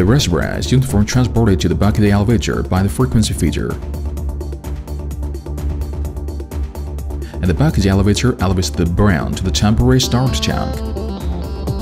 The reservoir is uniform transported to the bucket elevator by the frequency feeder. And the bucket elevator elevates the bran to the temporary storage tank.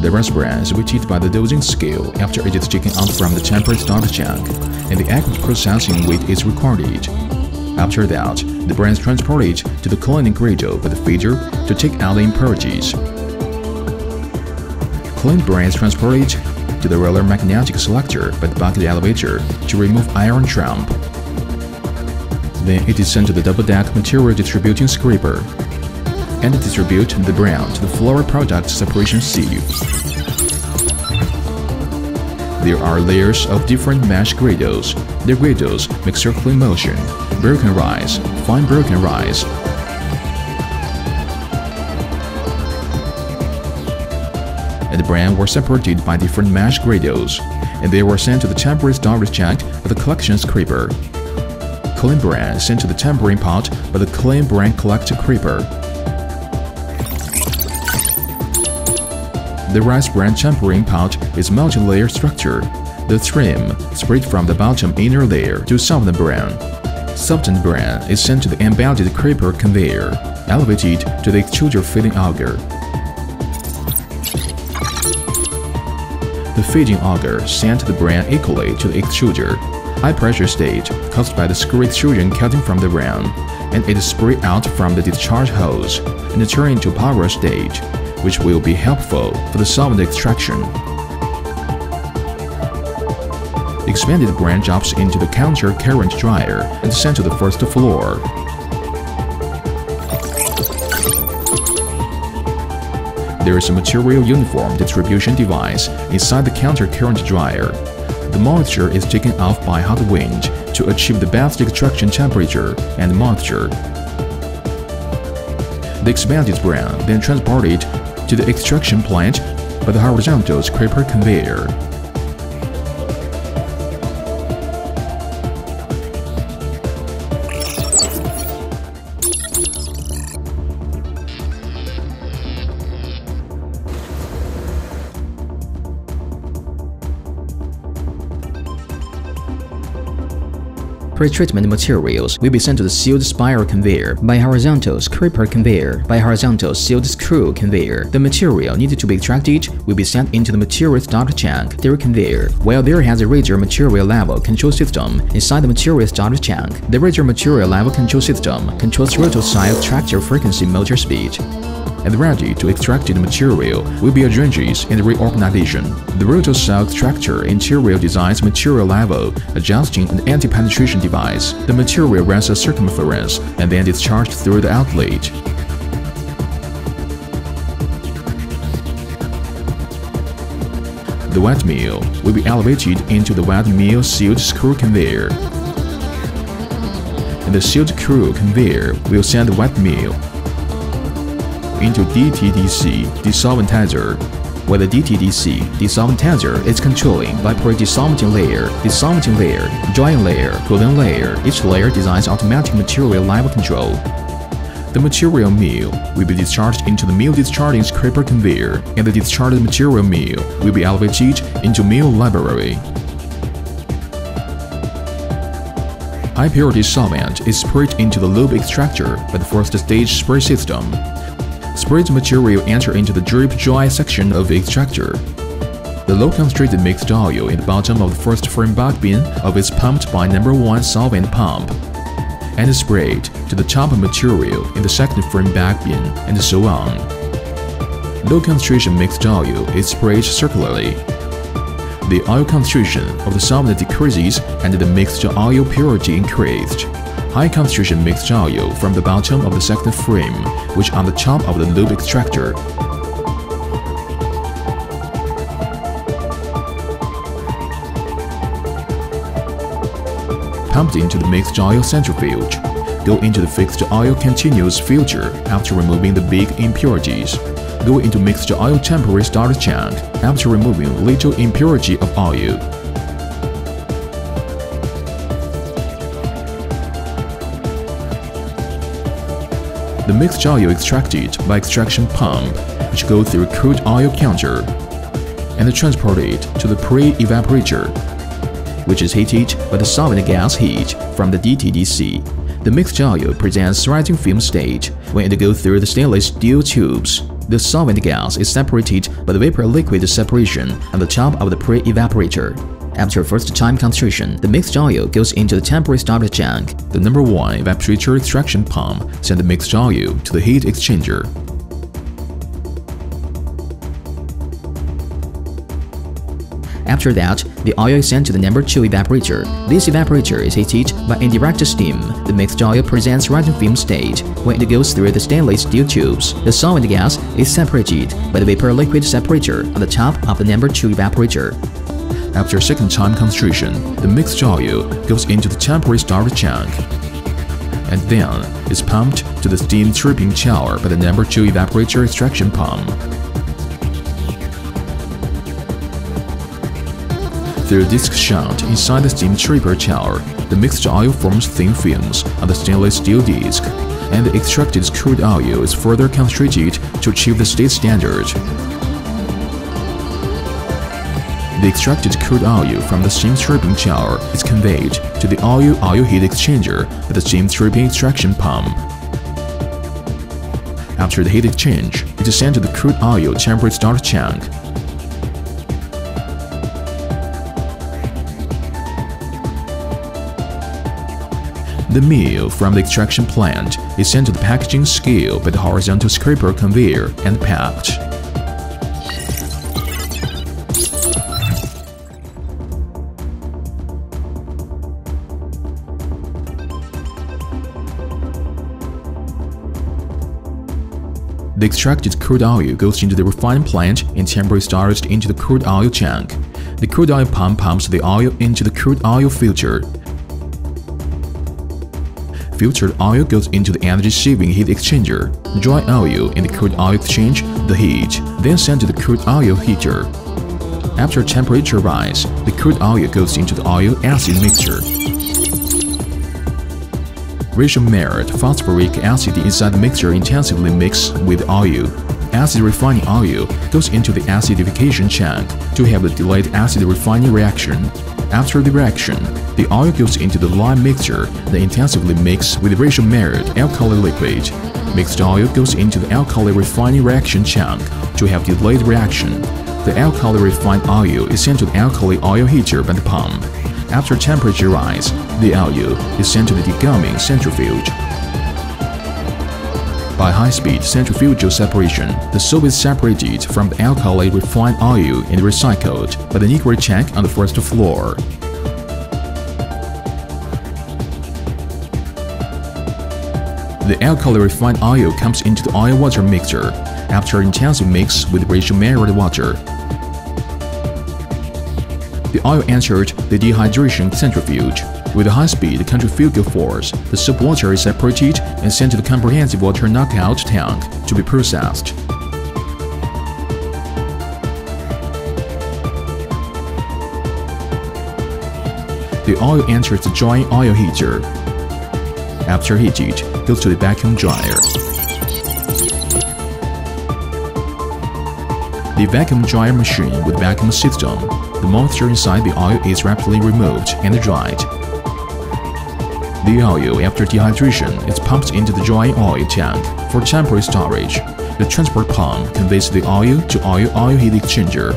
The reservoir is weighted by the dosing scale after it is taken out from the temporary storage tank, and the accurate processing weight is recorded. After that, the bran is transported to the cleaning cradle by the feeder to take out the impurities. Clean bran is transported to the roller magnetic selector by the bucket elevator to remove iron tramp. Then it is sent to the double-deck material distributing scraper and distribute the bran to the floor product separation sieve. There are layers of different mesh griddles. The griddles make circular motion, broken rice, fine broken rice, were separated by different mesh griddles, and they were sent to the temporary storage tank by the collection scraper. Clean bran sent to the tempering pot by the clean bran collector creeper. The rice bran tempering pot is multi-layer structure. The trim spread from the bottom inner layer to soften the bran. Softened bran is sent to the embedded creeper conveyor, elevated to the extruder feeding auger. The feeding auger sent the bran equally to the extruder. High pressure stage caused by the screw extrusion cutting from the bran, and it sprayed out from the discharge hose and turn into power stage, which will be helpful for the solvent extraction. The expanded bran drops into the counter current dryer and sent to the first floor. There is a material uniform distribution device inside the counter current dryer. The moisture is taken off by hot wind to achieve the best extraction temperature and moisture. The expanded bran then transported to the extraction plant by the horizontal scraper conveyor. Pretreatment materials will be sent to the sealed spiral conveyor by horizontal scraper conveyor by horizontal sealed screw conveyor. The material needed to be extracted will be sent into the material starter tank through conveyor. While there has a radar material level control system inside the material starter tank, the radar material level control system controls rotor side tractor frequency motor speed and ready to extract the material will be arranged in the reorganization. The rotor cell extractor interior designs material level, adjusting an anti-penetration device. The material runs a circumference and then discharged through the outlet. The wet mill will be elevated into the wet mill sealed screw conveyor. And the sealed screw conveyor will send the wet mill into DTDC desolventizer, where the DTDC desolventizer is controlling by pre-desolventing layer, desolventing layer, drying layer, cooling layer. Each layer designs automatic material level control. The material mill will be discharged into the mill discharging scraper conveyor, and the discharged material mill will be elevated into mill library. High purity solvent is sprayed into the loop extractor by the first stage spray system. Sprayed material enter into the drip dry section of the extractor. The low concentrated mixed oil in the bottom of the first frame back bin of is pumped by number 1 solvent pump and sprayed to the top of material in the second frame back bin and so on. Low concentration mixed oil is sprayed circularly. The oil concentration of the solvent decreases and the mixed oil purity increased high concentration mixed oil from the bottom of the second frame, which on the top of the loop extractor. Pumped into the mixed oil centrifuge. Go into the fixed oil continuous filter after removing the big impurities. Go into mixed oil temporary starter tank after removing little impurity of oil. The mixed oil extracted by extraction pump, which goes through crude oil counter. and transported to the pre-evaporator, which is heated by the solvent gas heat from the DTDC. The mixed oil presents rising film state when it goes through the stainless steel tubes. The solvent gas is separated by the vapor-liquid separation on the top of the pre-evaporator. After first time concentration, the mixed oil goes into the temporary storage tank. The number 1 evaporator extraction pump sends the mixed oil to the heat exchanger. After that, the oil is sent to the number 2 evaporator. This evaporator is heated by indirect steam. The mixed oil presents rising film state when it goes through the stainless steel tubes. The solvent gas is separated by the vapor-liquid separator on the top of the number 2 evaporator. After second time concentration, the mixed oil goes into the temporary storage tank and then is pumped to the steam stripping tower by the number 2 evaporator extraction pump. Through a disc shunt inside the steam stripper tower, the mixed oil forms thin films on the stainless steel disc, and the extracted crude oil is further concentrated to achieve the state standard. The extracted crude oil from the steam stripping tower is conveyed to the oil-oil heat exchanger at the steam stripping extraction pump. After the heat exchange, it is sent to the crude oil temporary storage tank The meal from the extraction plant is sent to the packaging scale by the horizontal scraper conveyor and packed. The extracted crude oil goes into the refining plant and temporarily storage into the crude oil tank. The crude oil pump pumps the oil into the crude oil filter filtered oil goes into the energy-saving heat exchanger. Dry oil in the crude oil exchange the heat, then sent to the crude oil heater. After temperature rise, the crude oil goes into the oil-acid mixture. Ratio merit phosphoric acid inside the mixture intensively mixed with oil. Acid refining oil goes into the acidification tank to have the delayed acid refining reaction. After the reaction, the oil goes into the lime mixture that intensively mixed with ratio merit alkali liquid. Mixed oil goes into the alkali refining reaction tank to have delayed reaction. The alkali refined oil is sent to the alkali oil heater by the pump. After temperature rise, the oil is sent to the degumming centrifuge. By high-speed centrifugal separation, the soap is separated from the alkali refined oil and recycled by the Negri tank on the first floor. The alkali refined oil comes into the oil-water mixture after intensive mix with ratio merit water. The oil entered the dehydration centrifuge. With high-speed centrifugal force, the soap water is separated and sent to the comprehensive water knockout tank to be processed. The oil enters the drying oil heater. After heated, goes to the vacuum dryer. The vacuum dryer machine with vacuum system, the moisture inside the oil is rapidly removed and dried. The oil, after dehydration, is pumped into the dry oil tank for temporary storage. The transport pump conveys the oil to oil-oil heat exchanger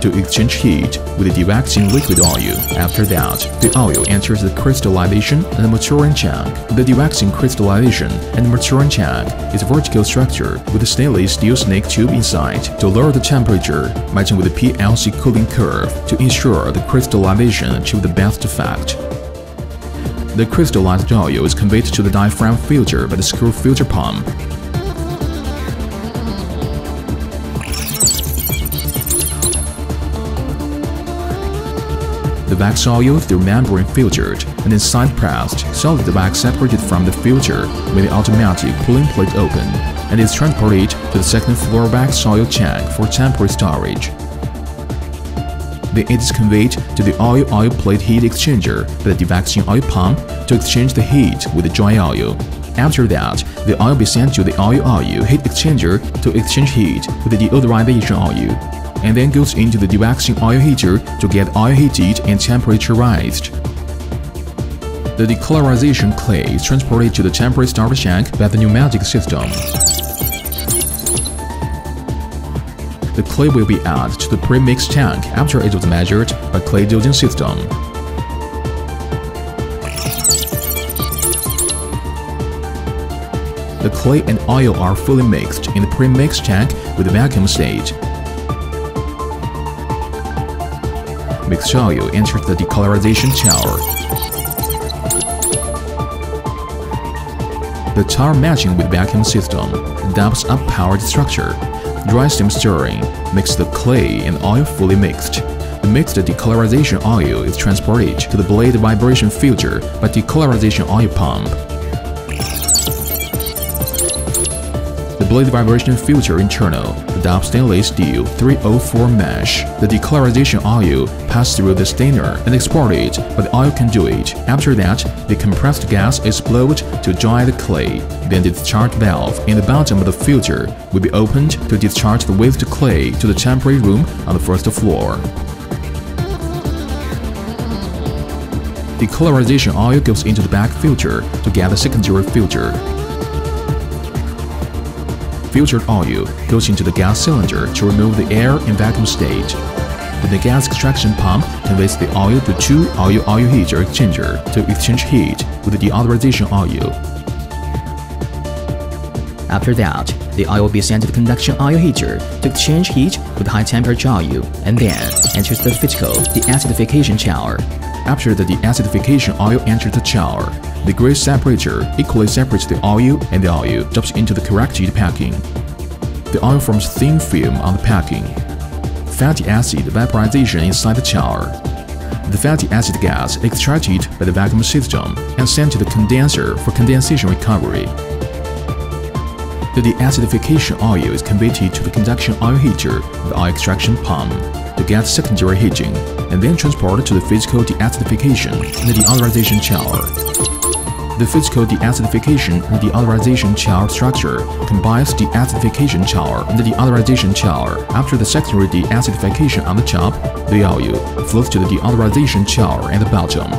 to exchange heat with the dewaxing liquid oil. After that, the oil enters the crystallization and maturing tank. The dewaxing crystallization and maturing tank is a vertical structure with a stainless steel snake tube inside to lower the temperature, matching with the PLC cooling curve to ensure the crystallization achieve the best effect. The crystallized oil is conveyed to the diaphragm filter by the screw filter pump The wax oil through membrane filtered and then side pressed, so that the wax separated from the filter with the automatic cooling plate open and is transported to the second floor back oil tank for temporary storage. Then it is conveyed to the oil-oil plate heat exchanger by the dewaxing oil pump to exchange the heat with the dry oil. After that, the oil be sent to the oil-oil heat exchanger to exchange heat with the deodorization oil, and then goes into the dewaxing oil heater to get oil heated and temperaturized. The decolorization clay is transported to the temporary storage tank by the pneumatic system. The clay will be added to the pre-mixed tank after it was measured by clay dosing system. The clay and oil are fully mixed in the pre-mixed tank with the vacuum stage. Mixed oil enters the decolorization tower. The tower matching with vacuum system adapts a powered structure. Dry steam stirring makes the clay and oil fully mixed. The mixed decolorization oil is transported to the blade vibration filter by decolorization oil pump. Blade vibration filter internal the stainless steel 304 mesh. The decolorization oil passes through the stainer and exported, but the oil can do it. After that, the compressed gas is to dry the clay. Then the discharge valve in the bottom of the filter will be opened to discharge the waste clay to the temporary room on the first floor. The colorization oil goes into the back filter to get the secondary filter filtered oil goes into the gas cylinder to remove the air in vacuum state. Then the gas extraction pump conveys the oil to two oil-oil heater exchanger to exchange heat with the deodorization oil. After that, the oil will be sent to the conduction oil heater to exchange heat with high temperature oil and then enters the physical deacidification chamber. After the deacidification oil enters the chamber, the grease separator equally separates the oil and the oil drops into the corrugated packing. The oil forms thin film on the packing. Fatty acid vaporization inside the chamber. The fatty acid gas extracted by the vacuum system and sent to the condenser for condensation recovery. The deacidification oil is converted to the conduction oil heater the oil extraction pump to get secondary heating, and then transported to the physical deacidification in the deodorization chamber. The physical deacidification and deodorization chamber structure combines the deacidification chamber and the deodorization chamber. After the secondary deacidification on the top, the oil flows to the deodorization chamber at the bottom.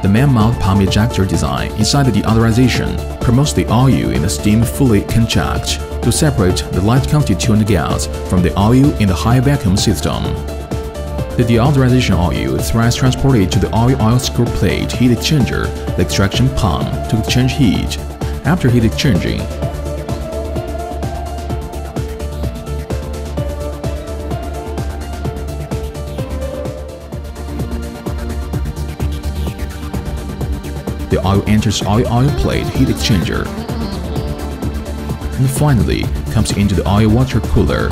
The main mount pump ejector design inside the deodorization promotes the oil in the steam fully contract to separate the light constituent gas from the oil in the high vacuum system. The deodorization oil is thrice transported to the oil-oil screw plate heat exchanger, the extraction pump, to exchange heat. After heat exchanging, the oil enters oil-oil plate heat exchanger and finally comes into the oil water cooler.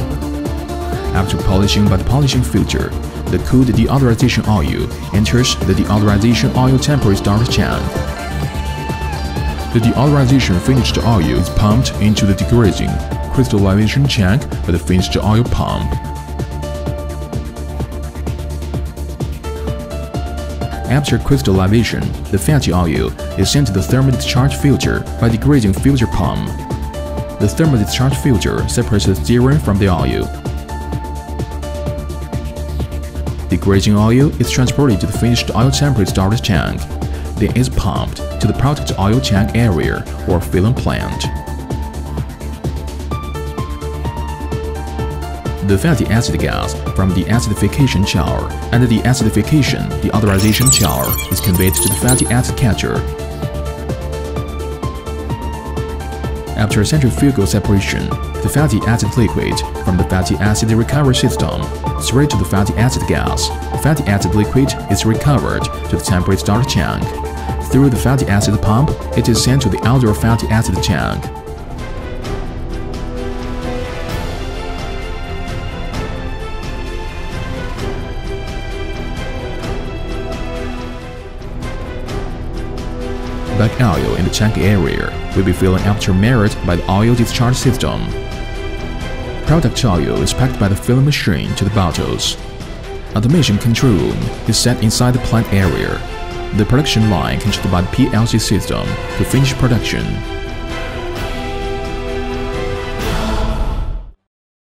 After polishing by the polishing filter, the cooled deodorization oil enters the deodorization oil temporary storage tank. The deodorization finished oil is pumped into the degreasing crystallization tank by the finished oil pump. After crystallization, the fatty oil is sent to the thermal discharge filter by the degrading filter pump. The thermal discharge filter separates the stearin from the oil The grazing oil is transported to the finished oil temporary storage tank, then is pumped to the product oil tank area or filling plant. The fatty acid gas from the acidification chamber and the acidification deodorization chamber is conveyed to the fatty acid catcher. After centrifugal separation, the fatty acid liquid from the fatty acid recovery system straight to the fatty acid gas. The fatty acid liquid is recovered to the temporary storage tank. Through the fatty acid pump, it is sent to the outdoor fatty acid tank. Back oil in the tank area will be filling after merit by the oil discharge system product oil is packed by the filling machine to the bottles. Automation control room is set inside the plant area. The production line controlled by the PLC system to finish production.